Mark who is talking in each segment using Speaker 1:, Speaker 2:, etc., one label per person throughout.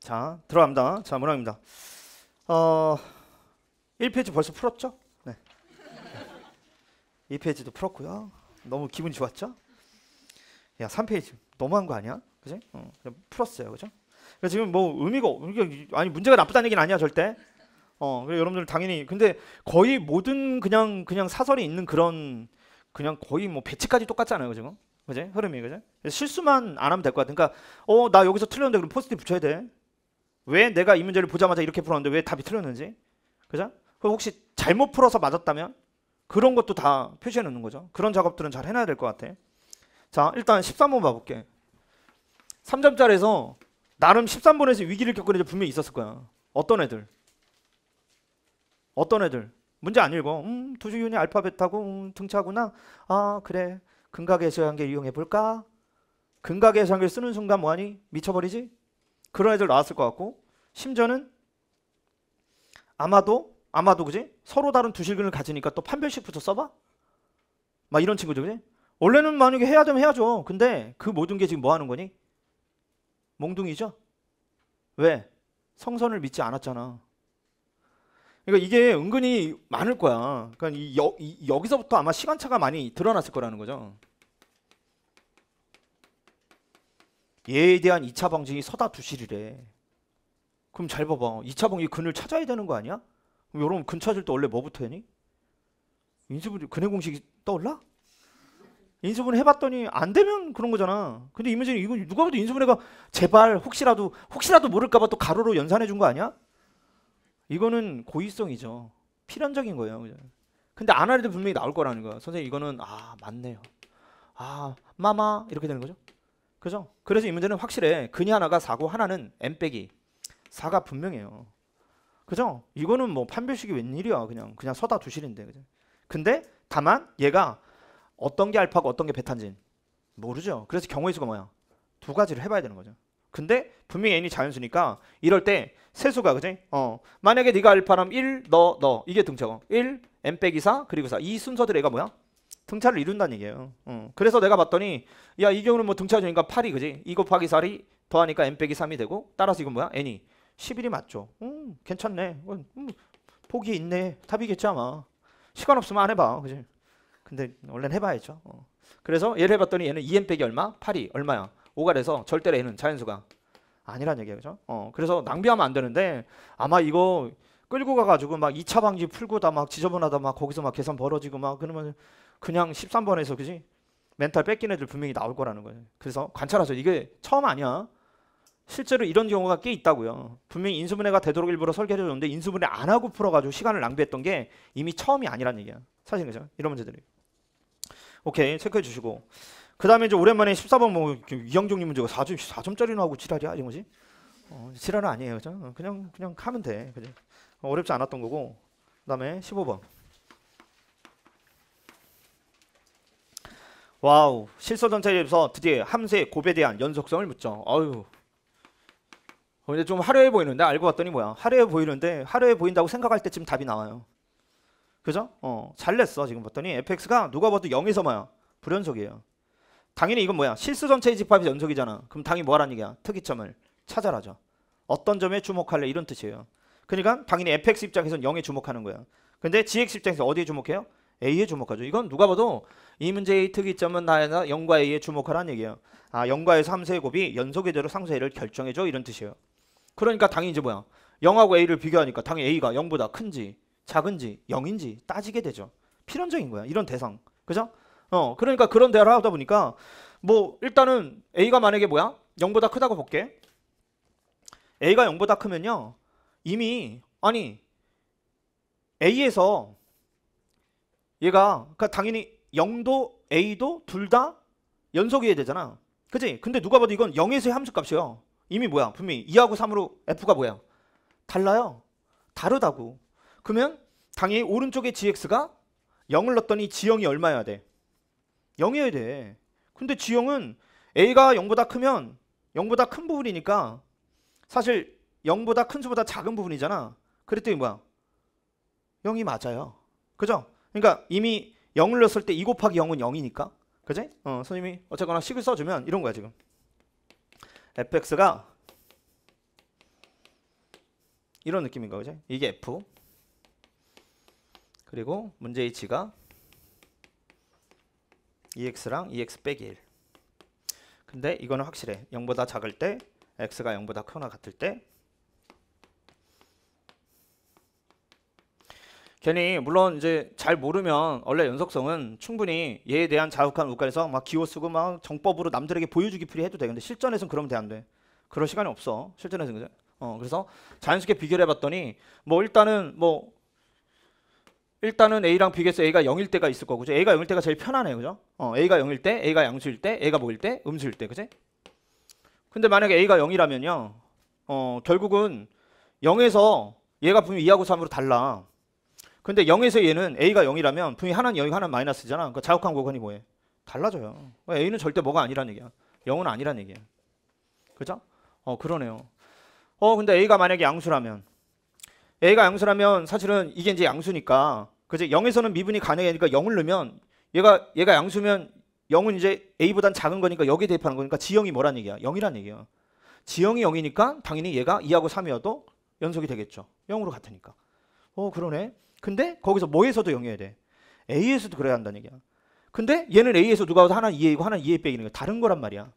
Speaker 1: 자, 들어갑니다. 자, 문항입니다. 어, 1페이지 벌써 풀었죠? 네. 2페이지도 풀었고요. 너무 기분이 좋았죠? 야, 3페이지 너무한 거 아니야? 그지? 어, 풀었어요. 그죠? 지금 뭐 의미가 아니 문제가 나쁘다는 얘기는 아니야, 절대. 어, 그래 여러분들 당연히 근데 거의 모든 그냥 그냥 사설이 있는 그런 그냥 거의 뭐 배치까지 똑같잖아요, 지금. 그지? 흐름이 그지? 실수만 안 하면 될 것 같아. 그러니까 어, 나 여기서 틀렸는데 그럼 포스트잇 붙여야 돼. 왜 내가 이 문제를 보자마자 이렇게 풀었는데 왜 답이 틀렸는지. 그죠? 그럼 혹시 잘못 풀어서 맞았다면 그런 것도 다 표시해 놓는 거죠. 그런 작업들은 잘 해놔야 될 것 같아. 자, 일단 13번 봐볼게. 3점짜리에서 나름 13번에서 위기를 겪은 애들 분명히 있었을 거야. 어떤 애들? 어떤 애들? 문제 안 읽어. 음, 두주윤이 알파벳하고 음, 등차구나. 아, 그래. 근각의 저항계 이용해 볼까? 근각의 저항계 쓰는 순간 뭐하니? 미쳐버리지? 그런 애들 나왔을 것 같고 심지어는 아마도 아마도 그지? 서로 다른 두 실근을 가지니까 또 판별식부터 써봐? 막 이런 친구들 그지? 원래는 만약에 해야 되면 해야죠. 근데 그 모든 게 지금 뭐 하는 거니? 몽둥이죠? 왜? 성선을 믿지 않았잖아. 그러니까 이게 은근히 많을 거야. 그러니까 이 여, 이, 여기서부터 아마 시간차가 많이 드러났을 거라는 거죠. 얘에 대한 2차 방정이 서다 두실이래. 그럼 잘 봐봐. 2차 방정이 근을 찾아야 되는 거 아니야? 그럼 여러분 근 찾을 때 원래 뭐부터 해니? 인수분 근의 공식이 떠올라? 인수분 해봤더니 안 되면 그런 거잖아. 근데 이 문제는 이건 누가 봐도 인수분해가 제발 혹시라도 혹시라도 모를까봐 또 가로로 연산해 준 거 아니야? 이거는 고의성이죠. 필연적인 거예요. 근데 안 하려도 분명히 나올 거라는 거야. 선생님 이거는 아 맞네요. 아 마마 이렇게 되는 거죠. 그죠? 그래서 이 문제는 확실해. 근이 하나가 4고 하나는 n 빼기 4가 분명해요. 그죠? 이거는 뭐 판별식이 웬일이야. 그냥 그냥 서다 두실인데. 그죠? 근데 다만 얘가 어떤 게 알파고 어떤 게 베타인지 모르죠. 그래서 경우의 수가 뭐야? 두 가지를 해봐야 되는 거죠. 근데 분명히 n이 자연수니까 이럴 때 세수가 그지? 어 만약에 네가 알파라면 1, 너, 너 이게 등차고 1, n 빼기 4 그리고 4 이 순서들 애가 뭐야? 등차를 이룬다는 얘기예요. 어. 그래서 내가 봤더니 야 이 경우는 뭐 등차 주니까 8이 그지? 2 곱하기 4이 더하니까 n 빼기 3이 되고 따라서 이건 뭐야? n이 11이 맞죠. 음 괜찮네. 음, 폭이 있네. 답이겠지 아마. 시간 없으면 안 해봐. 그지? 근데 원래는 해봐야죠. 어. 그래서 얘를 해봤더니 얘는 2n 빼기 얼마? 8이 얼마야? 5가 돼서 절대로 얘는 자연수가 아니란 얘기예요. 그죠? 어, 그래서 낭비하면 안 되는데 아마 이거 끌고 가가지고 막 2차 방지 풀고다 막 지저분하다 막 거기서 막 계산 벌어지고 막 그러면 그냥 13번에서 그지? 멘탈 뺏긴 애들 분명히 나올 거라는 거예요. 그래서 관찰하세요. 이게 처음 아니야. 실제로 이런 경우가 꽤 있다고요. 분명히 인수분해가 되도록 일부러 설계해 줬는데 인수분해 안 하고 풀어가지고 시간을 낭비했던 게 이미 처음이 아니란 얘기야. 사실 그죠? 이런 문제들이. 오케이 체크해 주시고 그 다음에 이제 오랜만에 14번 뭐 이영종님 문제가 4점 4점짜리 나오고 지랄이야 이런 거지? 어, 지랄은 아니에요, 그죠? 어, 그냥 그냥 하면 돼, 그죠? 어, 어렵지 않았던 거고. 그 다음에 15번. wow 실수 전체에서 드디어 함수의 곱에 대한 연속성을 묻죠. 어유. 어, 근데 좀 화려해 보이는데 알고 봤더니 뭐야? 화려해 보이는데 화려해 보인다고 생각할 때쯤 답이 나와요. 그죠? 어, 잘 냈어 지금 봤더니 fx가 누가 봐도 0에서 뭐야? 불연속이에요. 당연히 이건 뭐야? 실수 전체의 집합이 연속이잖아. 그럼 당연히 뭐하라는 얘기야? 특이점을 찾아라죠. 어떤 점에 주목할래 이런 뜻이에요. 그러니까 당연히 fx 입장에서는 0에 주목하는 거야. 근데 gx 입장에서 어디에 주목해요? a에 주목하죠. 이건 누가 봐도 이 문제의 특이점은 나나 0과 a에 주목하라는 얘기예요. 아 0과에서 함수의 곱이 연속의 대로 상수 a를 결정해줘 이런 뜻이에요. 그러니까 당연히 이제 뭐야? 0하고 a를 비교하니까 당연히 a가 0보다 큰지 작은지 0인지 따지게 되죠. 필연적인 거야. 이런 대상. 그죠? 어, 그러니까 그런 대화를 하다 보니까 뭐 일단은 a가 만약에 뭐야? 0보다 크다고 볼게. a가 0보다 크면요. 이미 아니 a에서 얘가 그러니까 당연히 0도 a도 둘 다 연속이어야 되잖아. 그지? 근데 누가 봐도 이건 0에서의 함수값이요. 이미 뭐야? 분명히 2하고 3으로 f가 뭐야? 달라요. 다르다고. 그러면 당연히 오른쪽에 gx가 0을 넣었더니 지형이 얼마여야 돼? 0이어야 돼. 근데 지형은 a가 0보다 크면 0보다 큰 부분이니까 사실 0보다 큰 수보다 작은 부분이잖아. 그랬더니 뭐야? 0이 맞아요. 그죠? 그러니까 이미 0을 넣었을 때 2 곱하기 0은 0이니까. 그지? 어, 선생님이 어쨌거나 식을 써주면 이런 거야 지금. fx가 이런 느낌인 거지. 이게 F. 그리고 문제 H가 EX랑 EX 빼기 1. 근데 이거는 확실해. 0보다 작을 때 X가 0보다 크거나 같을 때 괜히 물론 이제 잘 모르면 원래 연속성은 충분히 얘에 대한 자욱한 우가에서 막 기호 쓰고 막 정법으로 남들에게 보여주기 풀이 해도 돼. 근데 실전에서는 그러면 돼 안 돼. 그럴 시간이 없어. 실전에서는 그죠? 어 그래서 자연스럽게 비교를 해봤더니 뭐 일단은 뭐 일단은 A랑 비교해서 A가 0일 때가 있을 거고, 그죠? A가 0일 때가 제일 편하네, 그죠? 어, A가 0일 때, A가 양수일 때, A가 뭐일 때, 음수일 때, 그지? 근데 만약에 A가 0이라면요, 어, 결국은 0에서 얘가 분명히 2하고 3으로 달라. 근데 0에서 얘는 A가 0이라면 분명히 하나는 0이고 하나는 마이너스잖아. 그러니까 자욱한 고건이 뭐해? 달라져요. A는 절대 뭐가 아니란 얘기야. 0은 아니란 얘기야. 그죠? 어, 그러네요. 어, 근데 A가 만약에 양수라면 A가 양수라면 사실은 이게 이제 양수니까 그지 0에서는 미분이 가능하니까 0을 넣으면 얘가 얘가 양수면 0은 이제 A보단 작은 거니까 여기에 대입하는 거니까 지형이 뭐란 얘기야? 0이란 얘기야. 지형이 0이니까 당연히 얘가 2하고 3이어도 연속이 되겠죠. 0으로 같으니까. 어 그러네. 근데 거기서 뭐에서도 0이어야 돼. A에서도 그래야 한다는 얘기야. 근데 얘는 A에서 누가 와도 하나는 2A이고 하나는 2A 빼기는 거 다른 거란 말이야.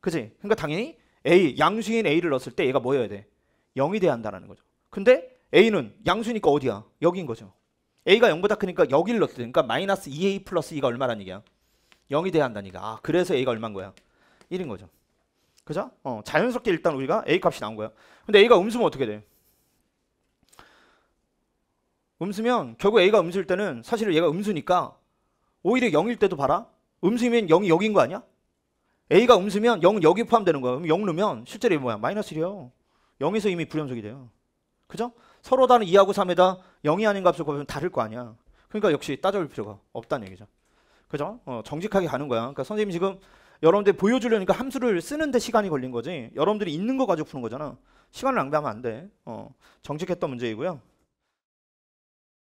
Speaker 1: 그지? 그러니까 당연히 A 양수인 A를 넣었을 때 얘가 뭐여야 돼? 0이 돼야 한다는 거죠. 근데 A는 양수니까 어디야? 여기인 거죠. A가 0보다 크니까 여기를 넣었대. 그러니까 마이너스 2A 플러스 2가 얼마란 얘기야? 0이 돼야 한다니까. 아, 그래서 A가 얼마인 거야? 1인 거죠. 그죠? 어, 자연스럽게 일단 우리가 A 값이 나온 거야. 근데 A가 음수면 어떻게 돼? 음수면 결국 A가 음수일 때는 사실 얘가 음수니까 오히려 0일 때도 봐라. 음수면 0이 여기인 거 아니야? A가 음수면 0은 여기 포함되는 거야. 그럼 0 넣으면 실제로 뭐야? 마이너스 1이요. 0에서 이미 불연속이 돼요. 그죠? 서로 다른 2하고 3에다 0이 아닌 값을 곱하면 다를 거 아니야. 그러니까 역시 따져볼 필요가 없다는 얘기죠. 그죠? 어, 정직하게 가는 거야. 그러니까 선생님이 지금 여러분들 보여주려니까 함수를 쓰는데 시간이 걸린 거지. 여러분들이 있는 거 가지고 푸는 거잖아. 시간을 낭비하면 안 돼. 어, 정직했던 문제이고요.